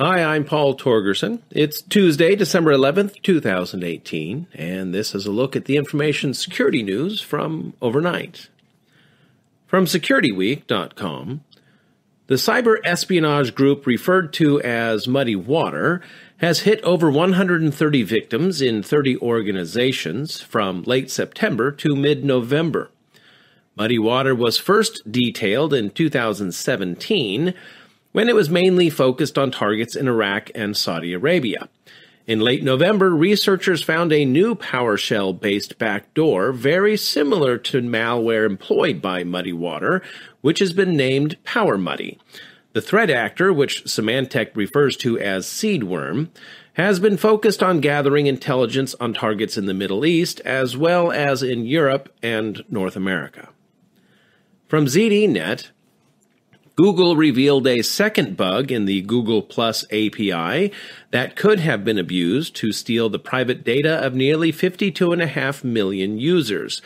Hi, I'm Paul Torgerson. It's Tuesday, December 11th, 2018, and this is a look at the information security news from overnight. From SecurityWeek.com, the cyber espionage group referred to as MuddyWater has hit over 130 victims in 30 organizations from late September to mid November. MuddyWater was first detailed in 2017 when it was mainly focused on targets in Iraq and Saudi Arabia. In late November, researchers found a new PowerShell based backdoor very similar to malware employed by MuddyWater, which has been named PowerMuddy. The threat actor, which Symantec refers to as Seedworm, has been focused on gathering intelligence on targets in the Middle East as well as in Europe and North America. From ZDNet, Google revealed a second bug in the Google Plus API that could have been abused to steal the private data of nearly 52.5 million users.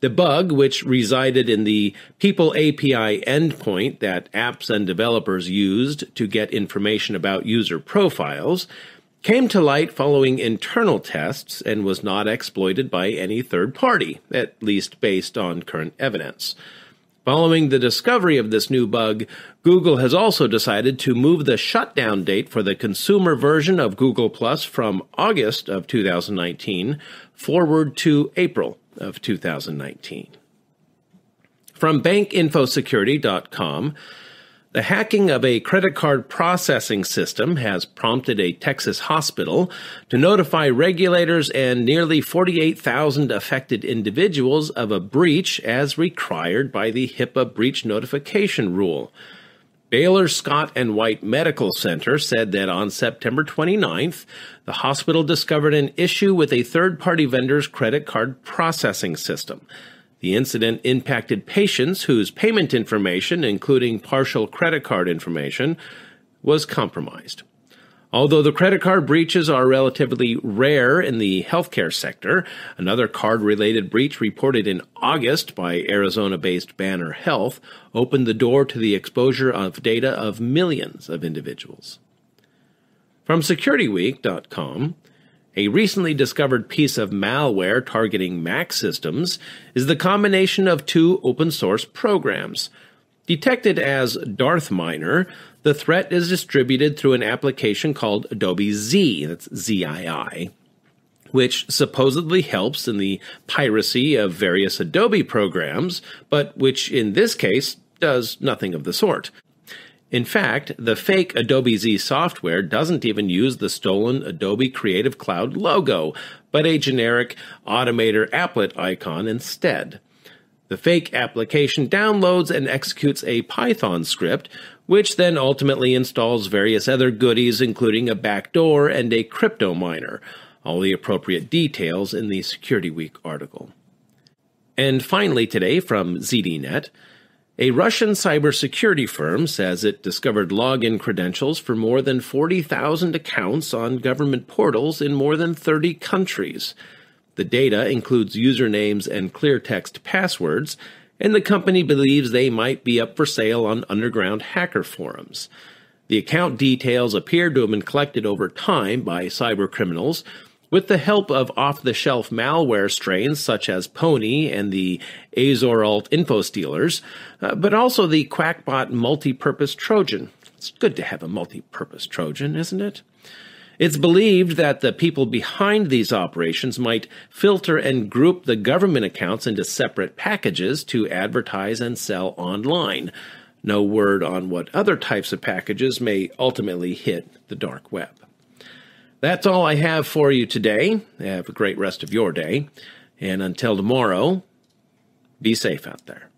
The bug, which resided in the People API endpoint that apps and developers used to get information about user profiles, came to light following internal tests and was not exploited by any third party, at least based on current evidence. Following the discovery of this new bug, Google has also decided to move the shutdown date for the consumer version of Google Plus from August of 2019 forward to April of 2019. From bankinfosecurity.com, the hacking of a credit card processing system has prompted a Texas hospital to notify regulators and nearly 48,000 affected individuals of a breach as required by the HIPAA breach notification rule. Baylor Scott and White Medical Center said that on September 29th, the hospital discovered an issue with a third party vendor's credit card processing system. The incident impacted patients whose payment information, including partial credit card information, was compromised. Although the credit card breaches are relatively rare in the healthcare sector, another card related breach reported in August by Arizona based Banner Health opened the door to the exposure of data of millions of individuals. From SecurityWeek.com, a recently discovered piece of malware targeting Mac systems is the combination of two open source programs. Detected as Darth Miner, the threat is distributed through an application called Adobe Z, that's ZII, which supposedly helps in the piracy of various Adobe programs, but which in this case does nothing of the sort. In fact, the fake Adobe Z software doesn't even use the stolen Adobe Creative Cloud logo, but a generic Automator applet icon instead. The fake application downloads and executes a Python script, which then ultimately installs various other goodies, including a backdoor and a crypto miner. All the appropriate details in the Security Week article. And finally, today from ZDNet, a Russian cybersecurity firm says it discovered login credentials for more than 40,000 accounts on government portals in more than 30 countries. The data includes usernames and clear text passwords, and the company believes they might be up for sale on underground hacker forums. The account details appear to have been collected over time by cybercriminals with the help of off the shelf malware strains such as Pony and the AZORult info stealers, uh, but also the Qakbot multi purpose Trojan. It's good to have a multi purpose Trojan, isn't it? It's believed that the people behind these operations might filter and group the government accounts into separate packages to advertise and sell online. No word on what other types of packages may ultimately hit the dark web. That's all I have for you today. Have a great rest of your day. And until tomorrow, be safe out there.